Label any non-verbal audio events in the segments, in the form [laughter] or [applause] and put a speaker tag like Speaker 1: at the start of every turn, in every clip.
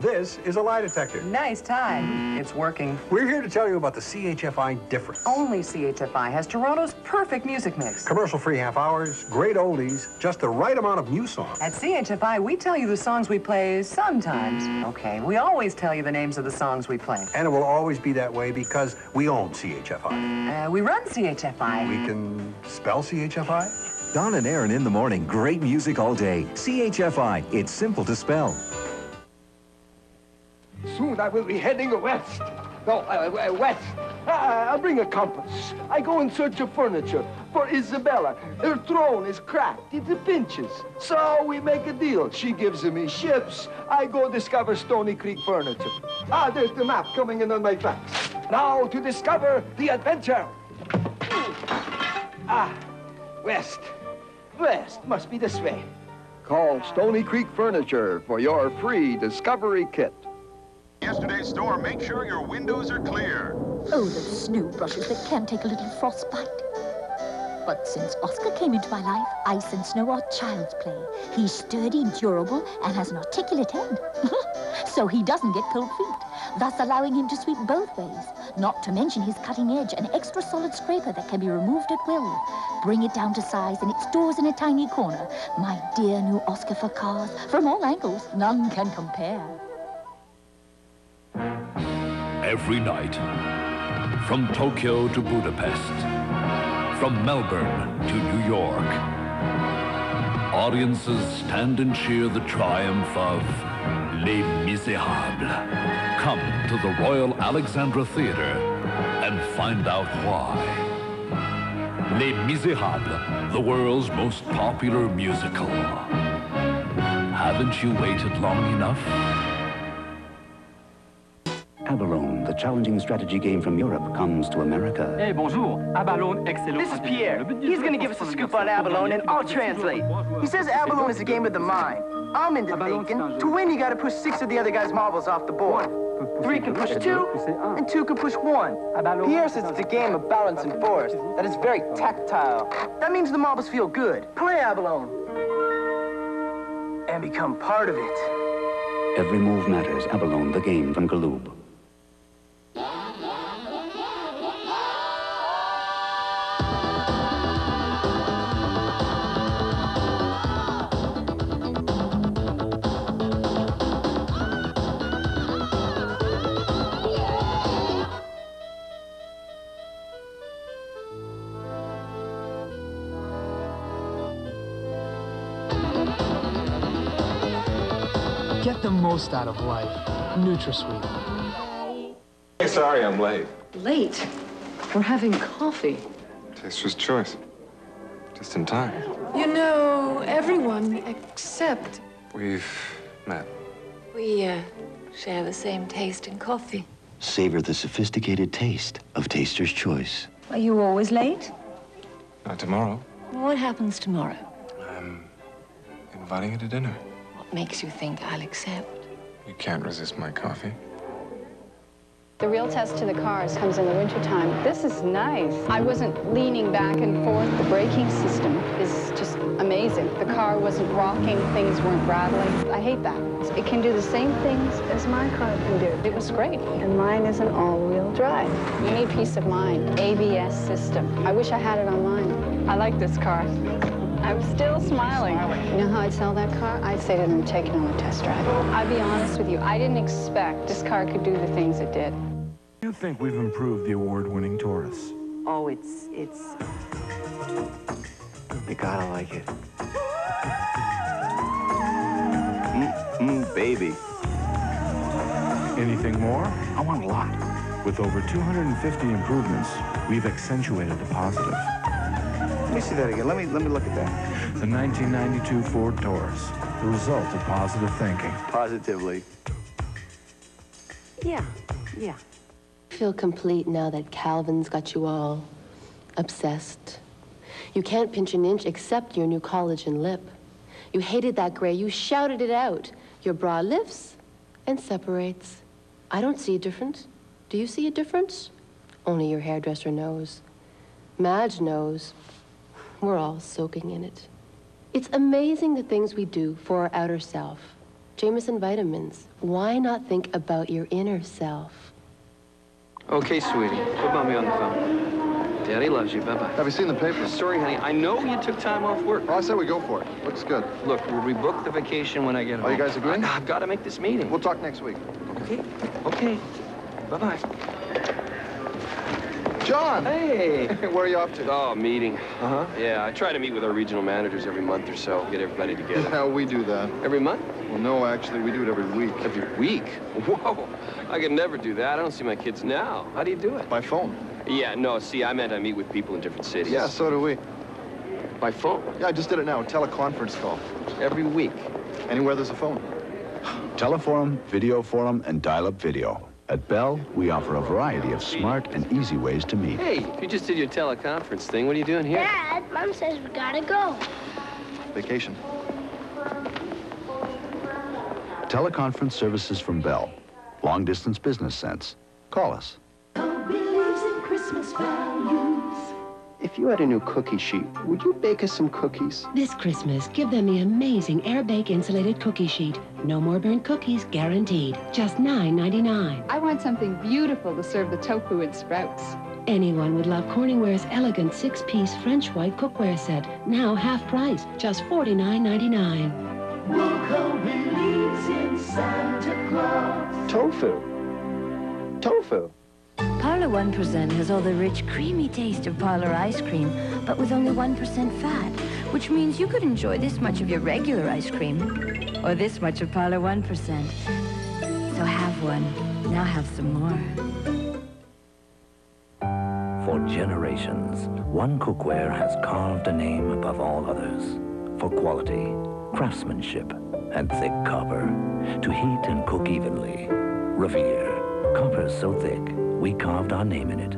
Speaker 1: This is a lie detector.
Speaker 2: Nice tie. It's working.
Speaker 1: We're here to tell you about the CHFI difference.
Speaker 2: Only CHFI has Toronto's perfect music mix.
Speaker 1: Commercial-free half hours, great oldies, just the right amount of new songs.
Speaker 2: At CHFI, we tell you the songs we play sometimes. Okay, we always tell you the names of the songs we play.
Speaker 1: And it will always be that way because we own CHFI.
Speaker 2: Uh, we run CHFI.
Speaker 1: We can spell CHFI?
Speaker 3: Don and Erin in the morning. Great music all day. CHFI. It's simple to spell.
Speaker 4: Soon I will be heading west. No, uh, uh, west. Uh, I'll bring a compass. I go in search of furniture for Isabella. Her throne is cracked. It pinches. So we make a deal. She gives me ships. I go discover Stoney Creek furniture. Ah, there's the map coming in on my fax. Now to discover the adventure. Ah, west. West must be this way. Call Stoney Creek Furniture for your free discovery kit.
Speaker 5: Yesterday's store, make sure your windows are clear.
Speaker 6: Oh, those snow brushes that can take a little frostbite. But since Oskar came into my life, ice and snow are child's play. He's sturdy, durable, and has an articulate head. [laughs] so he doesn't get cold feet, thus allowing him to sweep both ways. Not to mention his cutting edge, an extra solid scraper that can be removed at will. Bring it down to size and it stores in a tiny corner. My dear new Oskar for cars. From all angles, none can compare.
Speaker 7: Every night, from Tokyo to Budapest, from Melbourne to New York, audiences stand and cheer the triumph of Les Miserables. Come to the Royal Alexandra Theatre and find out why. Les Miserables, the world's most popular musical. Haven't you waited long enough?
Speaker 8: Abalone, the challenging strategy game from Europe, comes to America.
Speaker 9: Hey, bonjour. Abalone, excellent.
Speaker 10: This is Pierre. He's gonna give us a scoop on abalone, and I'll translate. He says abalone is a game of the mind. I'm into thinking. To win, you gotta push six of the other guy's marbles off the board. Three can push two, and two can push one. Pierre says it's a game of balance and force, that is very tactile. That means the marbles feel good. Play abalone. And become part of it.
Speaker 8: Every move matters. Abalone, the game from Galoob.
Speaker 11: Get the most out of life. NutraSweet.
Speaker 12: Hey, sorry I'm late.
Speaker 13: Late? We're having coffee.
Speaker 12: Taster's choice. Just in time.
Speaker 13: You know, everyone except...
Speaker 12: We've met.
Speaker 14: We, uh, share the same taste in coffee.
Speaker 15: Savor the sophisticated taste of Taster's Choice.
Speaker 14: Are you always late?
Speaker 12: Not tomorrow.
Speaker 14: What happens tomorrow?
Speaker 12: I'm inviting you to dinner.
Speaker 14: What makes you think I'll accept?
Speaker 12: You can't resist my coffee.
Speaker 16: The real test to the cars comes in the wintertime. This is nice. I wasn't leaning back and forth. The braking system is just amazing. The car wasn't rocking, things weren't rattling. I hate that. It can do the same things as my car can do. It was great. And mine is an all-wheel drive. You need peace of mind. ABS system. I wish I had it on mine. I like this car. I'm still smiling. You know how I'd sell that car? I'd say to them, take it on a test drive. I'll be honest with you, I didn't expect this car could do the things it did.
Speaker 17: You think we've improved the award-winning Taurus?
Speaker 2: Oh, it's, it's...
Speaker 15: You gotta like it. Mmm, baby.
Speaker 17: Anything more?
Speaker 15: I want a lot.
Speaker 17: With over 250 improvements, we've accentuated the positive.
Speaker 4: Let me see that again. Let me let me look at that.
Speaker 17: The 1992 Ford Taurus, the result of positive thinking.
Speaker 15: Positively.
Speaker 18: Yeah, yeah. Feel complete now that Calvin's got you all obsessed. You can't pinch an inch except your new collagen lip. You hated that gray. You shouted it out. Your bra lifts and separates. I don't see a difference. Do you see a difference? Only your hairdresser knows. Madge knows. We're all soaking in it. It's amazing the things we do for our outer self. Jamieson vitamins. Why not think about your inner self?
Speaker 19: Okay, sweetie. Put mommy on the phone. Daddy loves you. Bye-bye.
Speaker 12: Have you seen the paper?
Speaker 19: Sorry, honey. I know you took time off work.
Speaker 12: Well, I said we go for it. Looks good.
Speaker 19: Look, we'll rebook the vacation when I get home.
Speaker 12: Are you guys agreeing?
Speaker 19: I, I've got to make this meeting.
Speaker 12: We'll talk next week.
Speaker 19: Okay. Okay. Bye-bye.
Speaker 12: John!
Speaker 19: Hey! [laughs]
Speaker 12: Where are you off to?
Speaker 20: Oh, meeting.
Speaker 12: Uh-huh.
Speaker 20: Yeah, I try to meet with our regional managers every month or so, get everybody together.
Speaker 12: Yeah, we do that.
Speaker 20: Every month?
Speaker 12: Well, no, actually, we do it every week.
Speaker 20: Every week? [laughs] Whoa! I could never do that. I don't see my kids now. How do you do it?
Speaker 12: By phone.
Speaker 20: Yeah, no, see, I meant I meet with people in different cities.
Speaker 12: Yeah, so do we.
Speaker 20: By phone?
Speaker 12: Yeah, I just did it now, a teleconference call.
Speaker 20: Every week?
Speaker 12: Anywhere there's a phone.
Speaker 21: Teleforum, video forum, and dial-up video. At Bell, we offer a variety of smart and easy ways to meet.
Speaker 20: Hey, you just did your teleconference thing. What are you doing here?
Speaker 10: Dad, Mom says we gotta go.
Speaker 12: Vacation.
Speaker 21: Teleconference services from Bell. Long-distance business sense. Call us.
Speaker 22: If you had a new cookie sheet, would you bake us some cookies?
Speaker 23: This Christmas, give them the amazing Air Bake Insulated Cookie Sheet. No more burnt cookies, guaranteed. Just $9.99.
Speaker 24: I want something beautiful to serve the tofu and sprouts.
Speaker 23: Anyone would love Corningware's elegant six-piece French white cookware set. Now half price, just $49.99.
Speaker 22: Tofu. Tofu.
Speaker 25: Parlour 1% has all the rich, creamy taste of parlor ice cream, but with only 1% fat, which means you could enjoy this much of your regular ice cream, or this much of Parlour 1%. So have one. Now have some more.
Speaker 26: For generations, One Cookware has carved a name above all others for quality, craftsmanship, and thick copper to heat and cook evenly. Revere, copper so thick, we carved our name in it.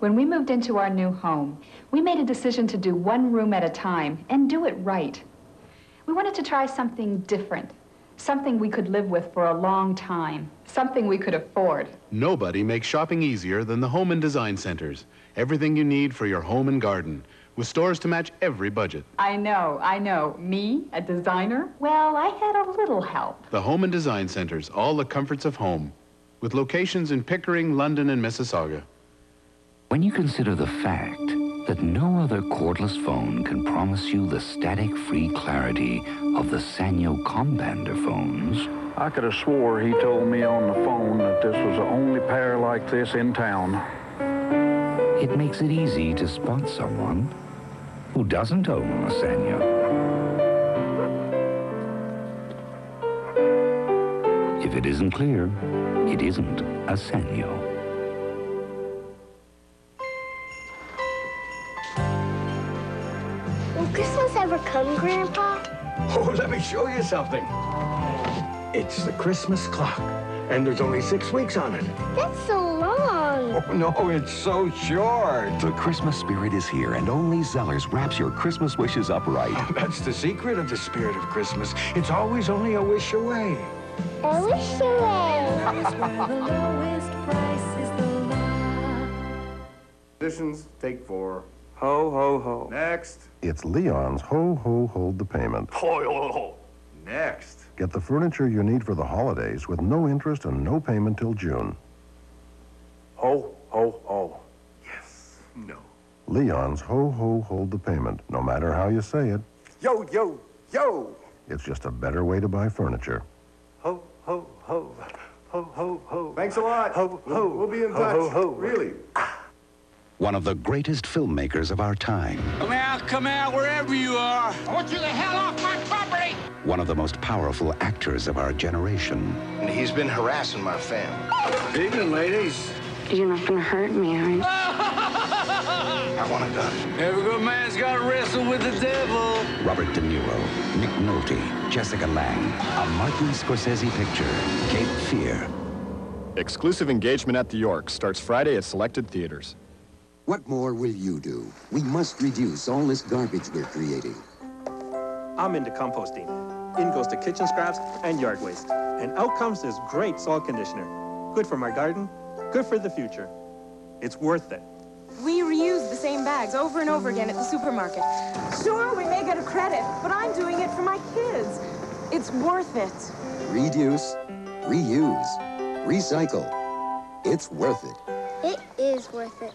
Speaker 24: When we moved into our new home, we made a decision to do one room at a time and do it right. We wanted to try something different, something we could live with for a long time, something we could afford.
Speaker 27: Nobody makes shopping easier than the Home and Design Centers. Everything you need for your home and garden, with stores to match every budget.
Speaker 24: I know, I know. Me, a designer? Well, I had a little help.
Speaker 27: The Home and Design Centers, all the comforts of home, with locations in Pickering, London, and Mississauga.
Speaker 26: When you consider the fact that no other cordless phone can promise you the static-free clarity of the Sanyo Compander phones,
Speaker 28: I could have swore he told me on the phone that this was the only pair like this in town.
Speaker 26: it makes it easy to spot someone who doesn't own a Sanyo. It isn't clear, it isn't a Sanyo.
Speaker 10: Will Christmas ever come, Grandpa?
Speaker 14: Oh, let me show you something. It's the Christmas clock, and there's only six weeks on it.
Speaker 10: That's so long.
Speaker 14: Oh, no, it's so short.
Speaker 29: The Christmas spirit is here, and only Zellers wraps your Christmas wishes up right. [laughs]
Speaker 14: That's the secret of the spirit of Christmas. It's always only a wish away.
Speaker 10: I wish
Speaker 1: Positions, take four.
Speaker 19: Ho, ho, ho.
Speaker 1: Next.
Speaker 6: It's Leon's Ho Ho Hold the Payment.
Speaker 1: Ho, ho, ho. Next.
Speaker 6: Get the furniture you need for the holidays with no interest and no payment till June.
Speaker 1: Ho, ho, ho. Yes. No.
Speaker 6: Leon's Ho Ho Hold the Payment. No matter how you say it,
Speaker 1: Yo, yo, yo.
Speaker 6: it's just a better way to buy furniture.
Speaker 1: Ho, ho, ho. Ho, ho, ho. Thanks a lot. Ho, ho. We'll be in touch. Ho, ho, ho. Really.
Speaker 8: One of the greatest filmmakers of our time.
Speaker 30: Come out, come out, wherever you are. I want you the hell off my property!
Speaker 8: One of the most powerful actors of our generation.
Speaker 31: And he's been harassing my family.
Speaker 1: Evening, ladies.
Speaker 24: You're not gonna hurt me, are you?
Speaker 31: I want a gun.
Speaker 30: Every good man's gotta wrestle with the devil.
Speaker 8: Robert De Niro, Nick Nolte, Jessica Lange. A Martin Scorsese picture, Cape Fear.
Speaker 12: Exclusive engagement at the York starts Friday at selected theaters.
Speaker 32: What more will you do? We must reduce all this garbage we're creating.
Speaker 4: I'm into composting. In goes the kitchen scraps and yard waste. And out comes this great soil conditioner. Good for my garden, good for the future. It's worth it.
Speaker 33: We reuse the same bags over and over again at the supermarket. Sure, we may get a credit, but I'm doing it for my kids. It's worth it.
Speaker 1: Reduce, reuse, recycle. It's worth it.
Speaker 10: It is worth it.